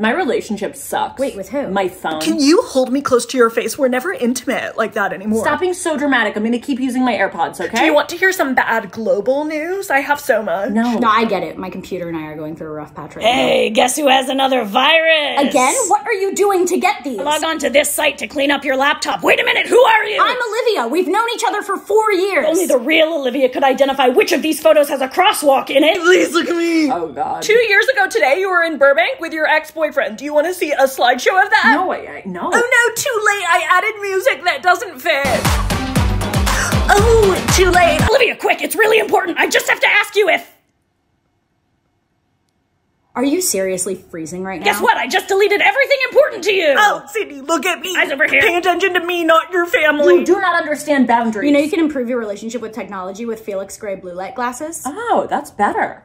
My relationship sucks. Wait, with who? My phone. Can you hold me close to your face? We're never intimate like that anymore. Stop being so dramatic. I'm gonna keep using my AirPods, okay? Do you want to hear some bad global news? I have so much. No. No, I get it. My computer and I are going through a rough patch right Hey, guess who has another virus? Again? What are you doing to get these? Log on to this site to clean up your laptop. Wait a minute, who are you? I'm Olivia. We've known each other for four years. Only the real Olivia could identify which of these photos has a crosswalk in it. Please look at me. Oh god. Two years ago today, you were in Burbank with your ex-boyfriend. Do you want to see a slideshow of that? No, I, I no. Oh no, too late. I added music that doesn't fit. Oh, too late. Olivia, quick, it's really important. I just have to ask you if. Are you seriously freezing right now? Guess what? I just deleted everything important to you. Oh, Sydney, look at me. Eyes over here. Pay attention to me, not your family. You do not understand boundaries. You know you can improve your relationship with technology with Felix Gray blue light glasses. Oh, that's better.